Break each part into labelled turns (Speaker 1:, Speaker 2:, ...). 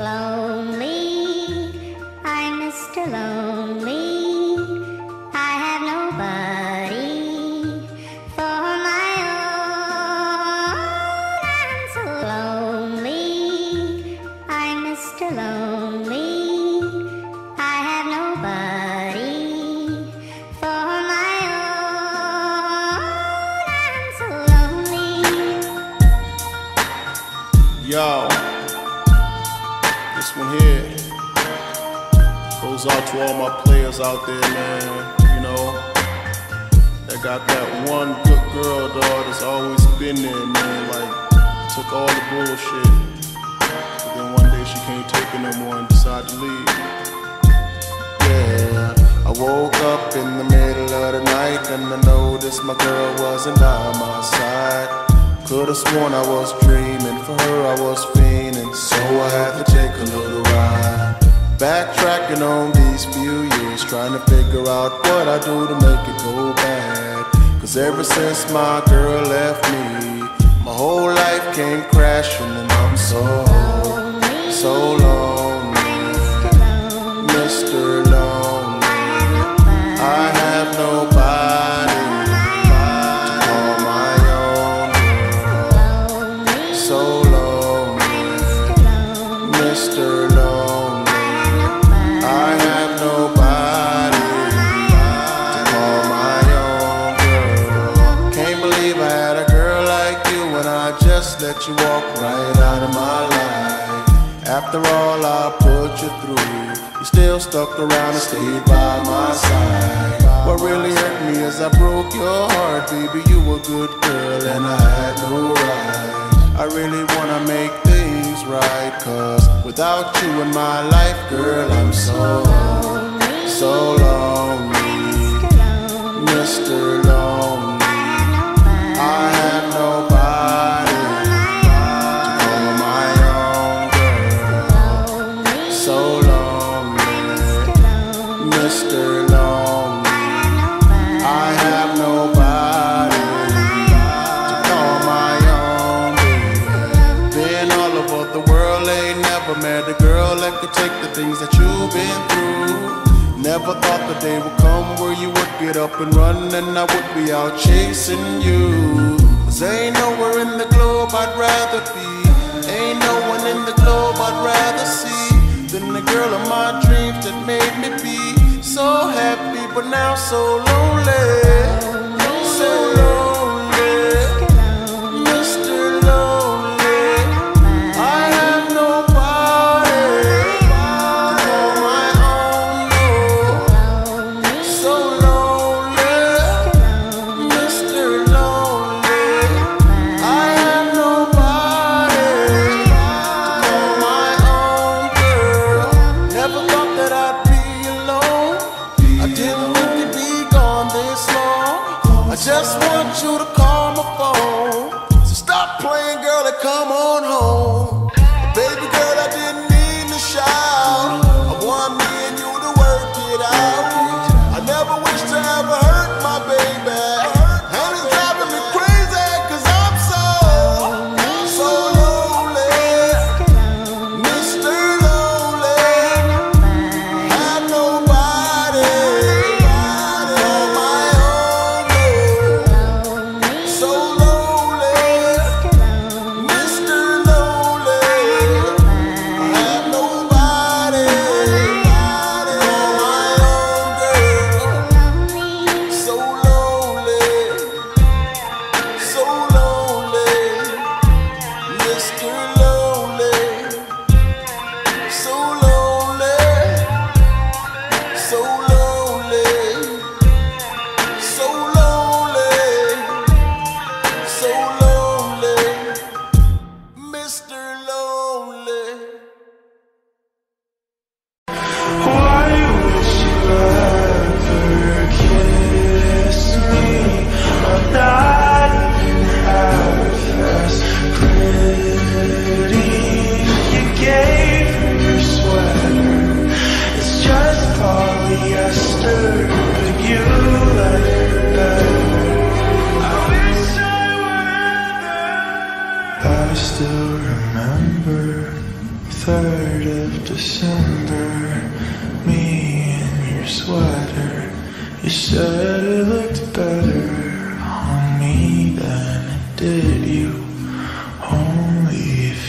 Speaker 1: Lonely, I'm Mr. Lonely.
Speaker 2: All my players out there, man. You know, that got that one good girl, dog, that's always been there, man. Like, took all the bullshit. But then one day she can't take it no more and decided to leave.
Speaker 3: Yeah, I woke up in the middle of the night and I noticed my girl wasn't by my side. Could've sworn I was dreaming, for her I was fiending, so I had to take a little ride. Backtracking on these few years, trying to figure out what I do to make it go bad. Cause ever since my girl left me, my whole life came crashing and I'm so, so lonely. After all I put you through, you still stuck around and stayed by my side. What really hurt me is I broke your heart, baby. You were a good girl and I had no right. I really wanna make things right, cause without you in my life, girl, I'm so, so lonely. Mr. Lonely. The day would come where you would get up and run and I would be out chasing you. Cause ain't nowhere in the globe I'd rather be. Ain't no one in the globe I'd rather see than the girl of my dreams that made me be so happy, but now so lonely.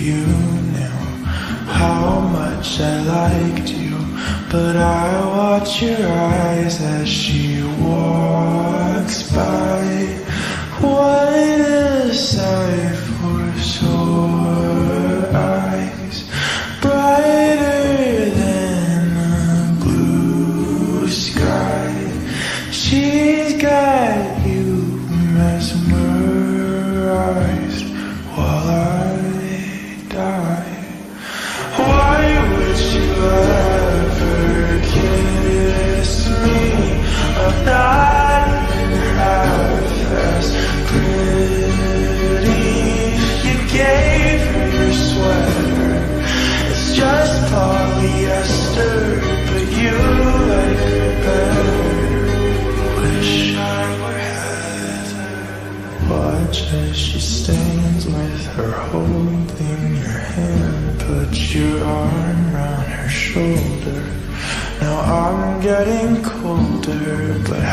Speaker 3: you
Speaker 4: knew how much I liked you, but I watch your eyes as she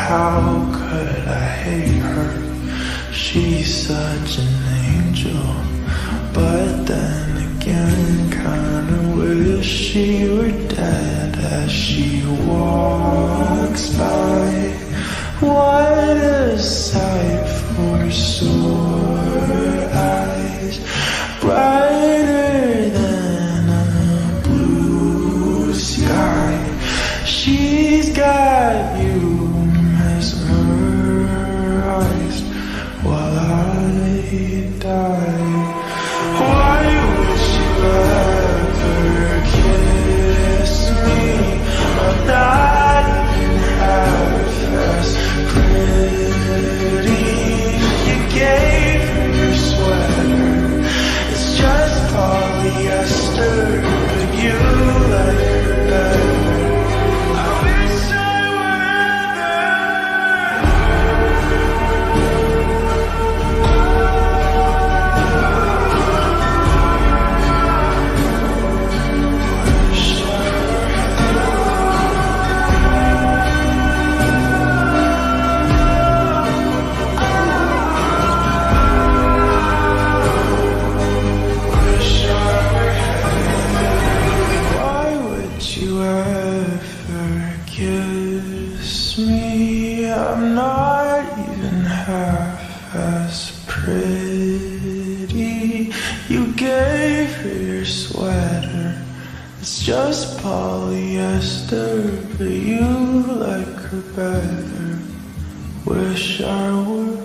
Speaker 4: How could I hate? Bye. just polyester, but you like her better. Wish I
Speaker 5: were.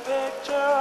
Speaker 5: Picture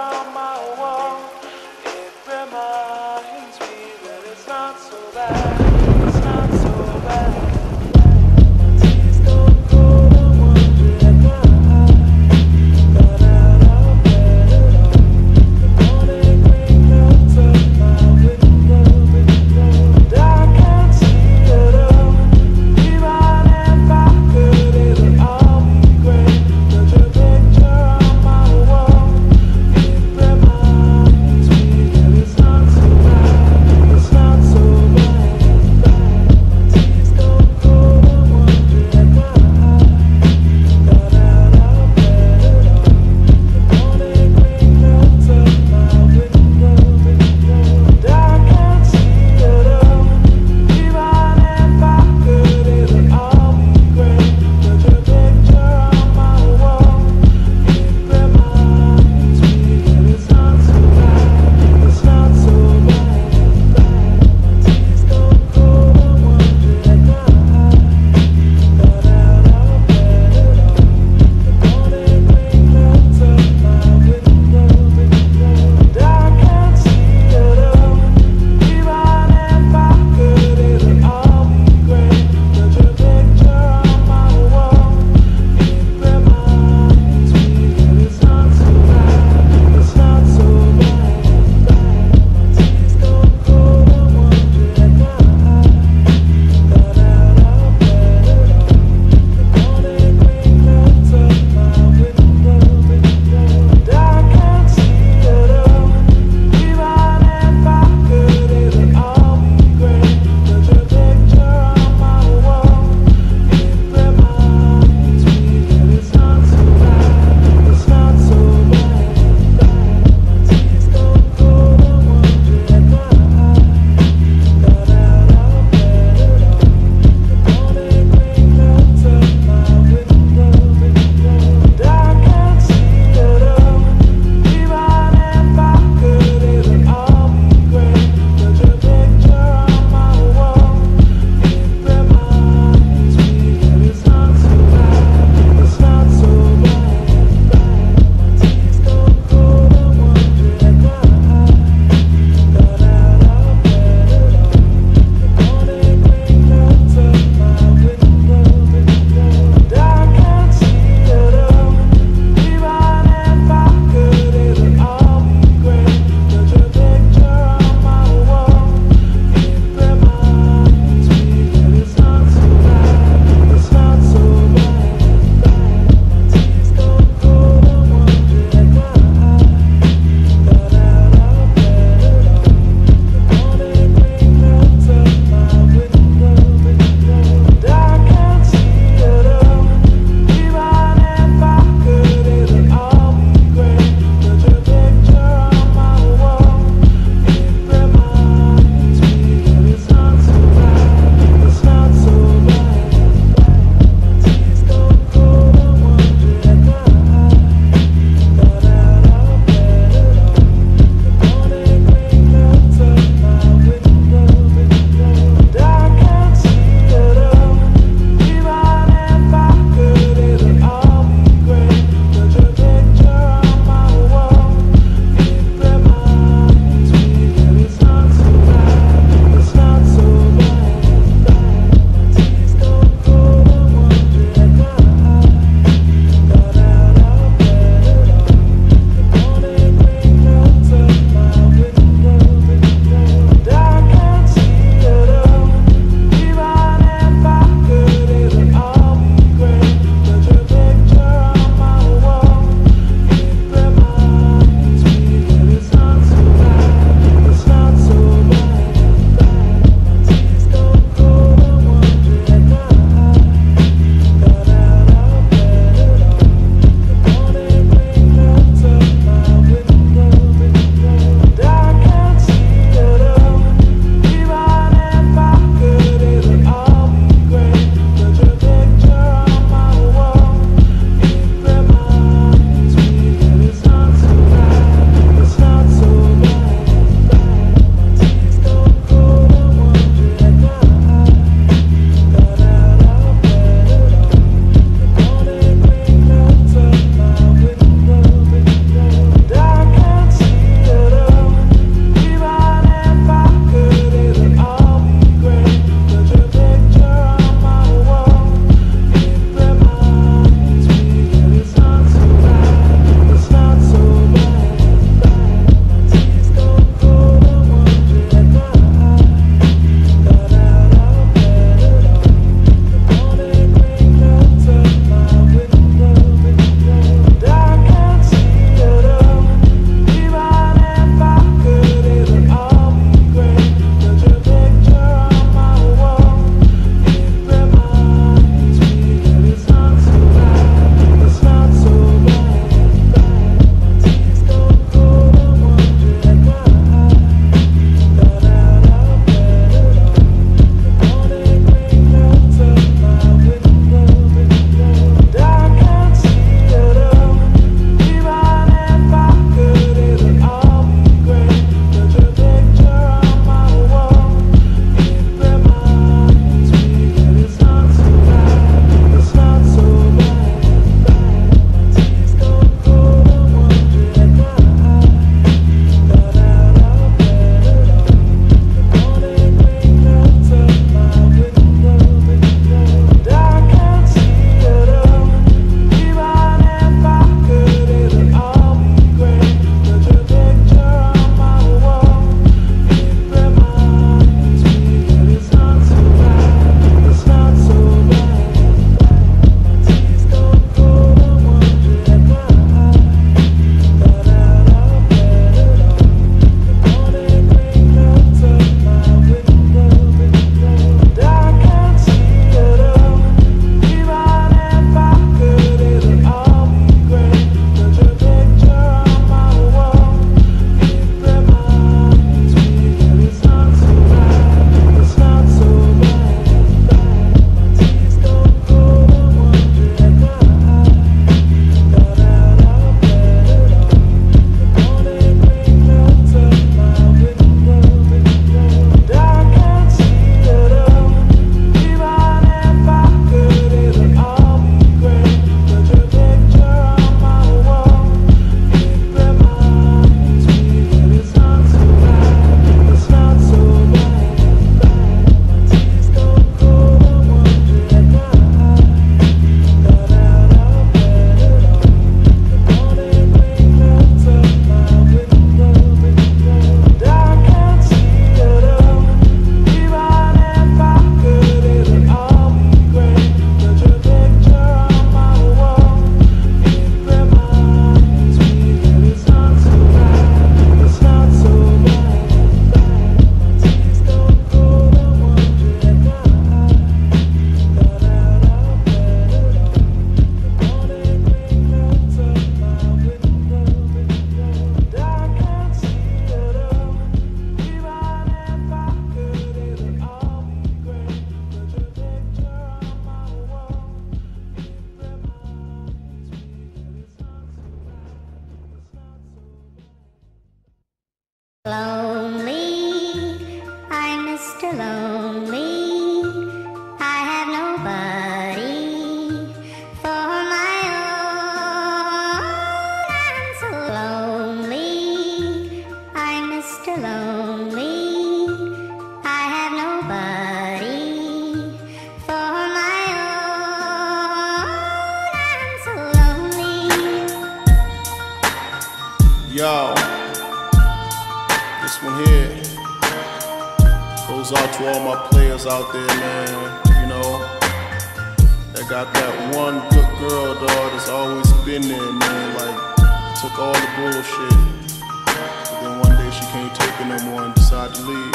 Speaker 2: But then one day she can't take it no more and decide to leave.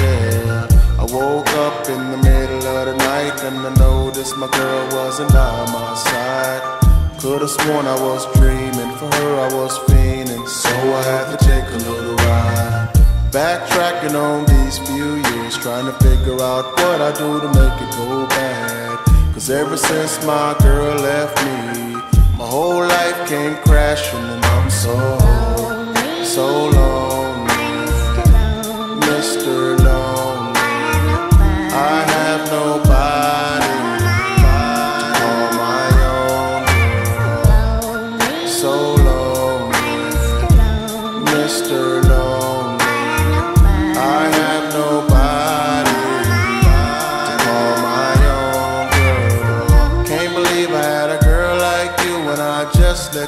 Speaker 3: Yeah, I woke up in the middle of the night and I noticed my girl wasn't by my side. Could've sworn I was dreaming, for her I was fiending, so I had to take a little ride. Backtracking on these few years, trying to figure out what I do to make it go bad. Cause ever since my girl left me, my whole life came crashing and I'm so, so lonely.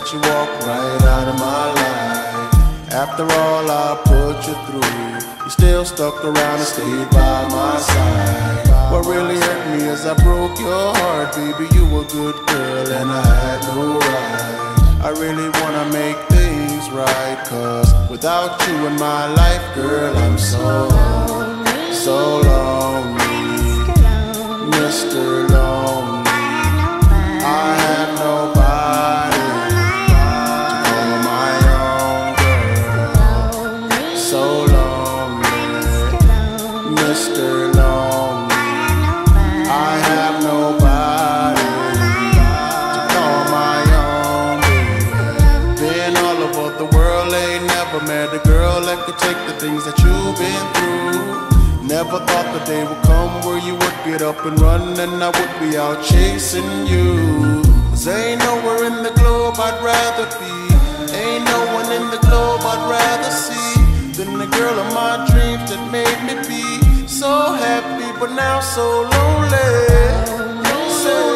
Speaker 3: Let you walk right out of my life. After all I put you through, you still stuck around and stayed by my side. What really hurt me is I broke your heart, baby. You were a good girl and I had no right. I really wanna make things right, cause without you in my life, girl, I'm so, so lonely. Mr. Lonely. Never met a girl that could take the things that you've been through. Never thought the day would come where you would get up and run and I would be out chasing you. Cause ain't nowhere in the globe I'd rather be. Ain't no one in the globe I'd rather see than the girl of my dreams that made me be so happy, but now so lonely. So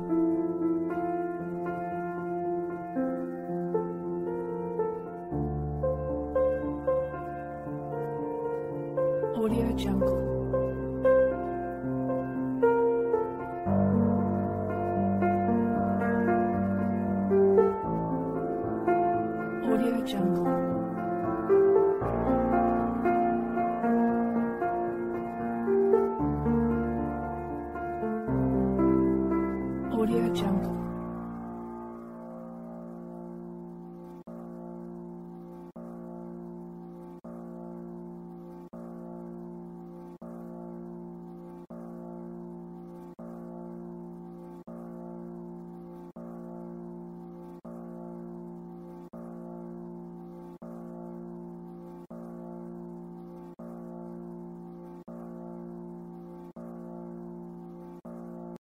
Speaker 6: Audio Jungle.